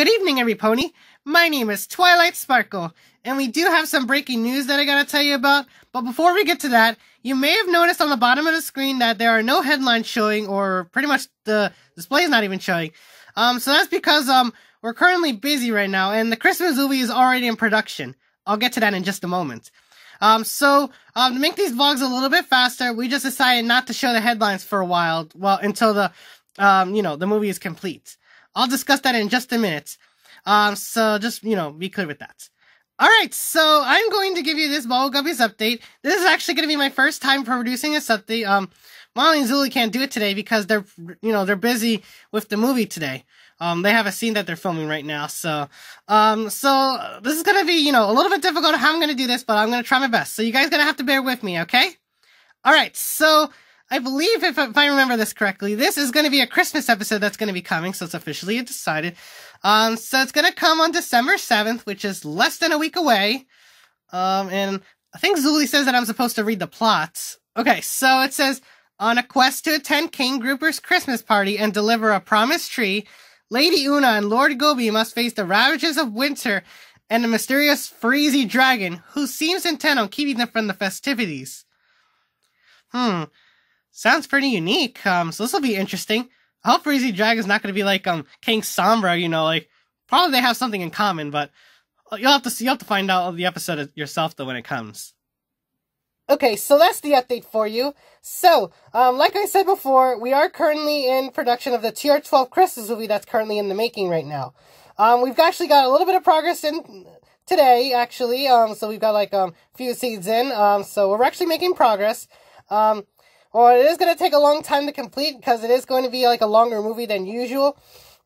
Good evening, every pony. My name is Twilight Sparkle, and we do have some breaking news that I gotta tell you about. But before we get to that, you may have noticed on the bottom of the screen that there are no headlines showing, or pretty much the display is not even showing. Um, so that's because um we're currently busy right now, and the Christmas movie is already in production. I'll get to that in just a moment. Um, so um, to make these vlogs a little bit faster, we just decided not to show the headlines for a while, well, until the um, you know, the movie is complete. I'll discuss that in just a minute. Um, so just, you know, be clear with that. Alright, so I'm going to give you this Bubble Guppies update. This is actually going to be my first time producing this update. Um, Molly and Zuli can't do it today because they're, you know, they're busy with the movie today. Um, they have a scene that they're filming right now, so, um, so this is gonna be, you know, a little bit difficult how I'm gonna do this, but I'm gonna try my best. So you guys gonna have to bear with me, okay? Alright, so, I believe, if, if I remember this correctly, this is going to be a Christmas episode that's going to be coming, so it's officially decided. Um, so it's going to come on December 7th, which is less than a week away. Um, and I think Zuli says that I'm supposed to read the plots. Okay, so it says, on a quest to attend King Grouper's Christmas party and deliver a promised tree, Lady Oona and Lord Goby must face the ravages of winter and the mysterious Freezy dragon, who seems intent on keeping them from the festivities. Hmm. Sounds pretty unique. Um, so this will be interesting. I hope Freezy Dragon's not going to be like um King Sombra. You know, like probably they have something in common, but you'll have to see. You'll have to find out the episode yourself though when it comes. Okay, so that's the update for you. So, um, like I said before, we are currently in production of the TR12 Christmas movie that's currently in the making right now. Um, we've actually got a little bit of progress in today, actually. Um, so we've got like um, a few seeds in. Um, so we're actually making progress. Well, it is going to take a long time to complete because it is going to be like a longer movie than usual.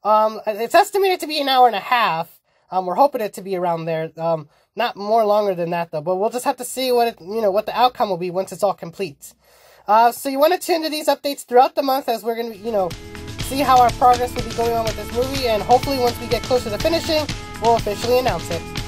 Um, it's estimated to be an hour and a half. Um, we're hoping it to be around there. Um, not more longer than that though, but we'll just have to see what it, you know, what the outcome will be once it's all complete. Uh, so you want to tune to these updates throughout the month as we're going to, you know, see how our progress will be going on with this movie, and hopefully once we get closer to finishing, we'll officially announce it.